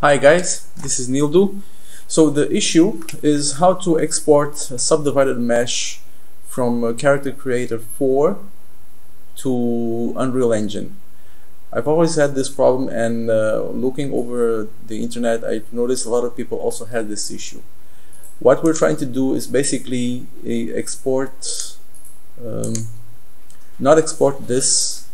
Hi guys, this is Nildu. So the issue is how to export a subdivided mesh from uh, Character Creator 4 to Unreal Engine. I've always had this problem and uh, looking over the internet I've noticed a lot of people also had this issue. What we're trying to do is basically export, um, not export this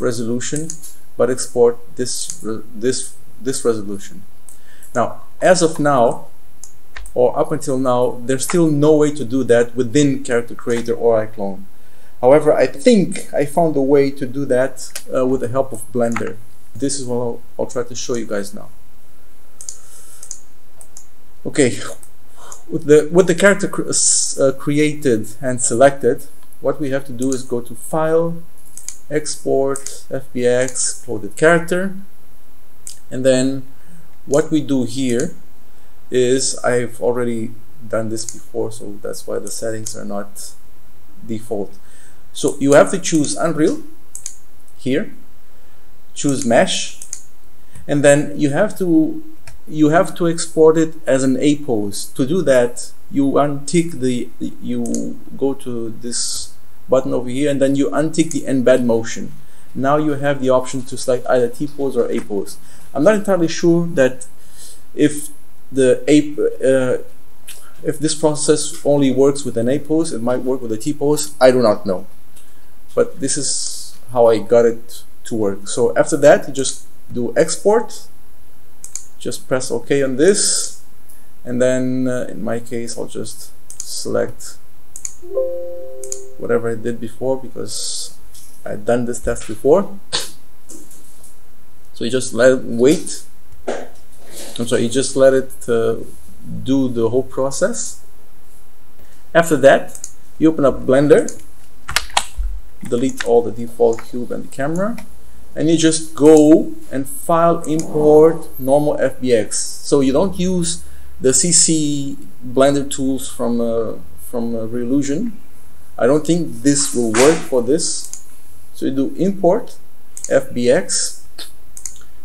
resolution, but export this, this this resolution. Now, as of now, or up until now, there's still no way to do that within Character Creator or iClone. However, I think I found a way to do that uh, with the help of Blender. This is what I'll, I'll try to show you guys now. Okay, with the with the character cr uh, created and selected, what we have to do is go to File, Export, FBX, Clothed Character, and then what we do here is I've already done this before so that's why the settings are not default. So you have to choose Unreal here choose mesh and then you have to you have to export it as an A pose to do that you untick the you go to this button over here and then you untick the embed motion now you have the option to select either T pose or A pose I'm not entirely sure that if the A uh, if this process only works with an A pose, it might work with a T pose. I do not know, but this is how I got it to work. So after that, you just do export. Just press OK on this, and then uh, in my case, I'll just select whatever I did before because I'd done this test before. So you just let it wait. I'm sorry, you just let it uh, do the whole process. After that, you open up Blender, delete all the default cube and the camera, and you just go and file import normal FBX. So you don't use the CC Blender tools from uh, from uh. I don't think this will work for this. So you do import FBX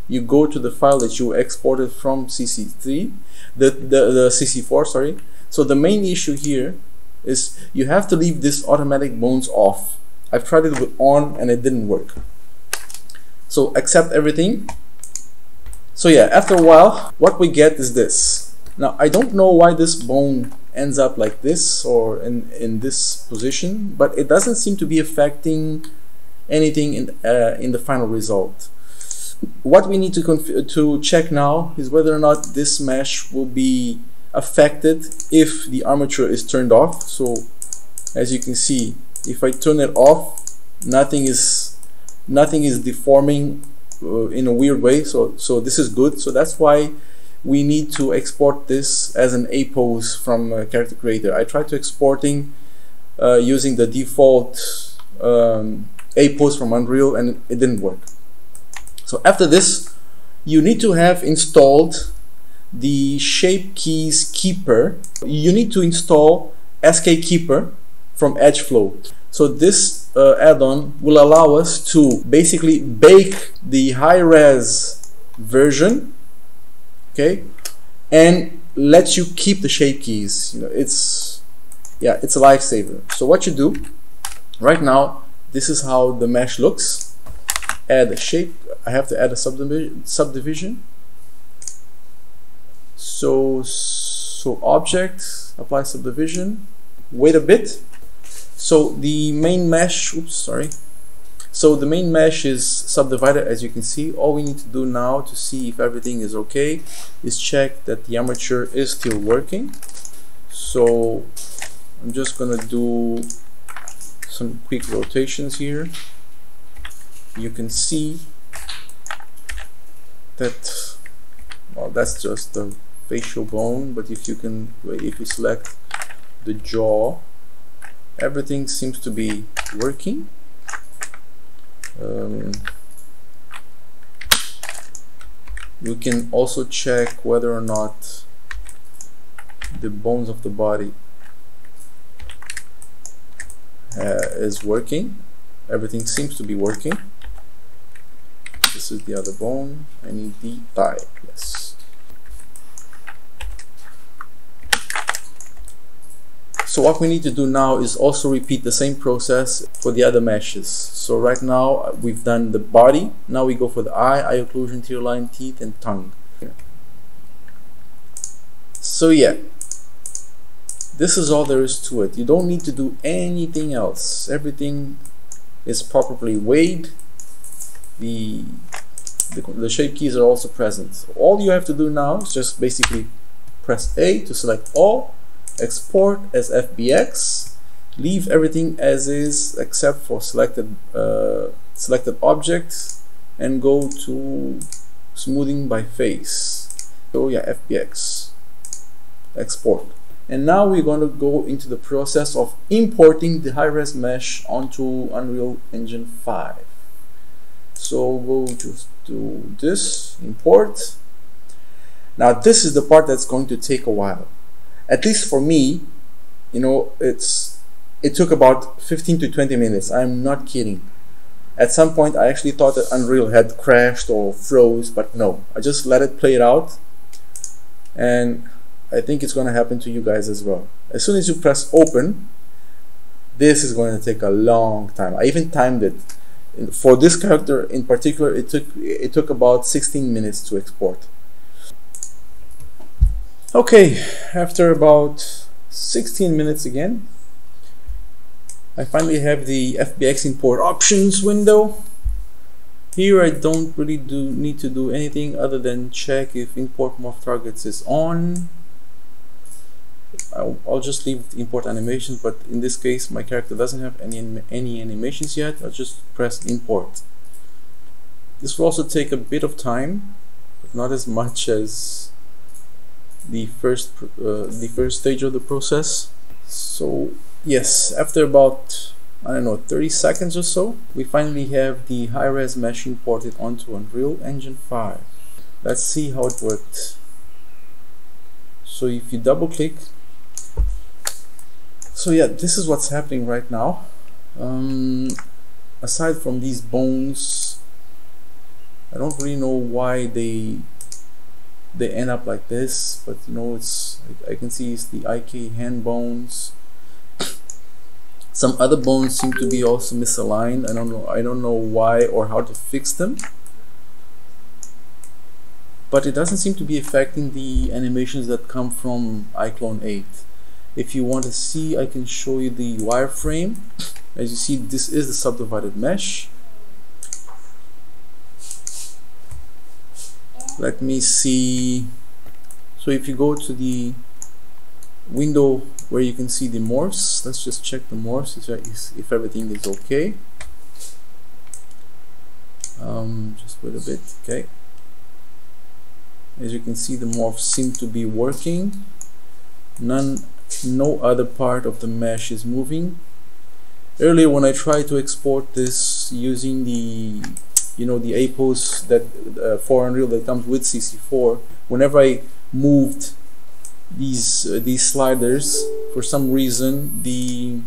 you go to the file that you exported from CC3, the, the, the CC4, sorry. So the main issue here is you have to leave this automatic bones off. I've tried it with on and it didn't work. So accept everything. So yeah, after a while, what we get is this. Now I don't know why this bone ends up like this or in, in this position, but it doesn't seem to be affecting anything in, uh, in the final result what we need to, to check now is whether or not this mesh will be affected if the armature is turned off. So as you can see, if I turn it off, nothing is nothing is deforming uh, in a weird way. So so this is good. So that's why we need to export this as an A pose from uh, Character Creator. I tried to exporting uh, using the default um, A pose from Unreal and it didn't work. So after this, you need to have installed the Shape Keys Keeper. You need to install SK Keeper from Edgeflow. So this uh, add-on will allow us to basically bake the high-res version, okay, and lets you keep the shape keys. You know, it's yeah, it's a lifesaver. So what you do right now, this is how the mesh looks. Add a shape. I have to add a subdivision subdivision. So so object apply subdivision. Wait a bit. So the main mesh oops sorry. So the main mesh is subdivided as you can see. All we need to do now to see if everything is okay is check that the armature is still working. So I'm just gonna do some quick rotations here. You can see that well that's just the facial bone but if you can if you select the jaw everything seems to be working. Um, you can also check whether or not the bones of the body uh, is working. Everything seems to be working. This is the other bone. I need the thigh. Yes. So what we need to do now is also repeat the same process for the other meshes. So right now uh, we've done the body. Now we go for the eye eye occlusion tear line teeth and tongue. So yeah this is all there is to it. You don't need to do anything else. Everything is properly weighed. The, the, the shape keys are also present. All you have to do now is just basically press A to select all export as FBX, leave everything as is except for selected uh, selected objects and go to smoothing by face. So yeah, FBX, export. And now we're going to go into the process of importing the high-res mesh onto Unreal Engine 5. So we'll just do this, import. Now this is the part that's going to take a while at least for me, you know, it's it took about 15 to 20 minutes. I'm not kidding. At some point, I actually thought that Unreal had crashed or froze, but no. I just let it play it out, and I think it's going to happen to you guys as well. As soon as you press open, this is going to take a long time. I even timed it. For this character in particular, it took it took about 16 minutes to export. Okay, after about 16 minutes again, I finally have the FBX import options window. Here I don't really do need to do anything other than check if import morph targets is on. I'll, I'll just leave import animations, but in this case my character doesn't have any, any animations yet. I'll just press import. This will also take a bit of time, but not as much as the first uh, the first stage of the process so yes after about I don't know 30 seconds or so we finally have the high-res mesh imported onto Unreal Engine 5 let's see how it worked so if you double click so yeah this is what's happening right now. Um, aside from these bones I don't really know why they they end up like this but you know it's I, I can see it's the IK hand bones. Some other bones seem to be also misaligned. I don't know I don't know why or how to fix them. But it doesn't seem to be affecting the animations that come from iClone 8 if you want to see I can show you the wireframe. As you see this is the subdivided mesh. Let me see. So if you go to the window where you can see the morphs let's just check the morphs if, if everything is okay. Um, just wait a bit okay. As you can see the morphs seem to be working. None no other part of the mesh is moving. Earlier when I tried to export this using the you know the A pose that uh, for Unreal that comes with CC4 whenever I moved these uh, these sliders for some reason the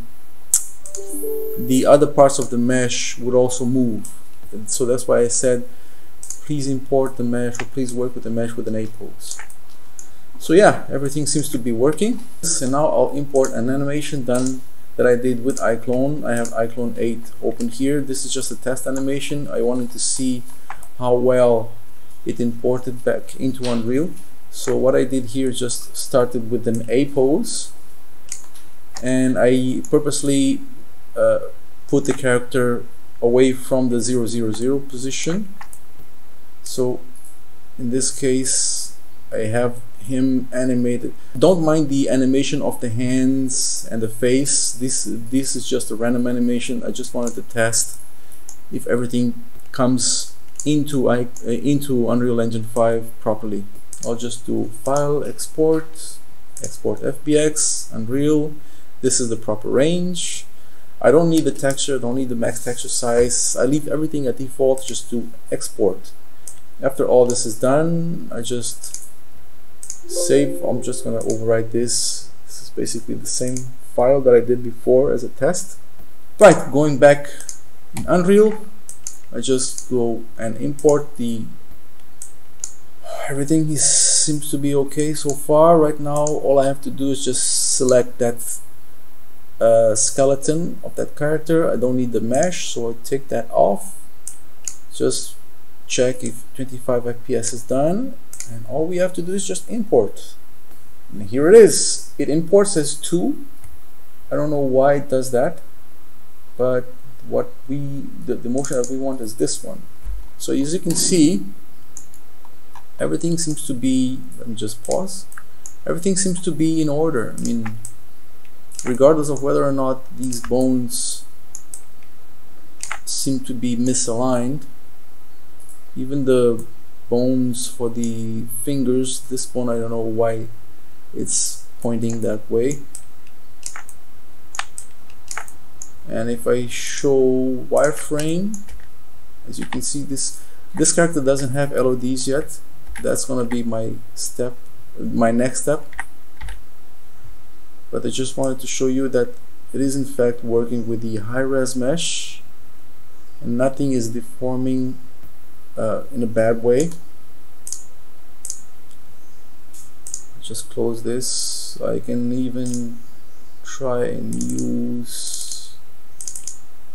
the other parts of the mesh would also move. And so that's why I said please import the mesh or please work with the mesh with an A pose so yeah everything seems to be working so now I'll import an animation done that I did with iClone. I have iClone 8 open here. This is just a test animation. I wanted to see how well it imported back into Unreal. So what I did here just started with an A pose and I purposely uh, put the character away from the 000 position. So in this case I have him animated. Don't mind the animation of the hands and the face. This this is just a random animation. I just wanted to test if everything comes into I, uh, into Unreal Engine 5 properly. I'll just do file export export FBX Unreal. This is the proper range. I don't need the texture I don't need the max texture size. I leave everything at default just to export. After all this is done I just save I'm just gonna overwrite this. This is basically the same file that I did before as a test. Right going back in Unreal I just go and import the everything is, seems to be okay so far. Right now all I have to do is just select that uh, skeleton of that character. I don't need the mesh so I take that off. Just check if 25 FPS is done and all we have to do is just import. And here it is. It imports as 2 I don't know why it does that but what we the, the motion that we want is this one. So as you can see everything seems to be let me just pause. Everything seems to be in order. I mean regardless of whether or not these bones seem to be misaligned even the bones for the fingers. This bone I don't know why it's pointing that way. And if I show wireframe as you can see this this character doesn't have LODs yet. That's gonna be my step my next step. But I just wanted to show you that it is in fact working with the high-res mesh and nothing is deforming uh, in a bad way. Just close this. I can even try and use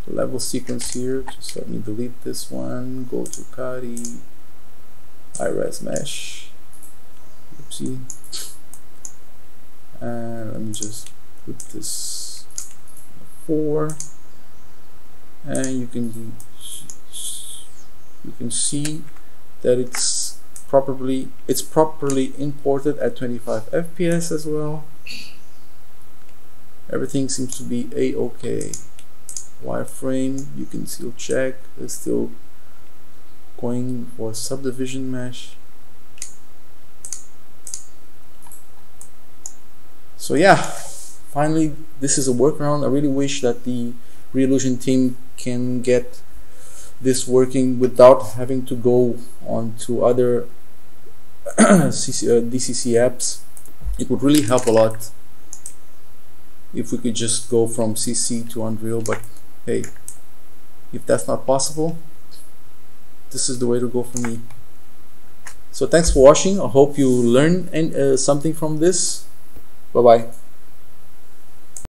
level sequence here. Just let me delete this one. Go to Kari. High-res mesh. Oopsie. And let me just put this 4 and you can you can see that it's properly it's properly imported at 25 fps as well. Everything seems to be a-okay wireframe you can still check it's still going for subdivision mesh. So yeah finally this is a workaround. I really wish that the Reallusion team can get this working without having to go on to other CC, uh, DCC apps it would really help a lot if we could just go from CC to Unreal. But hey if that's not possible this is the way to go for me. So thanks for watching. I hope you learned uh, something from this. Bye bye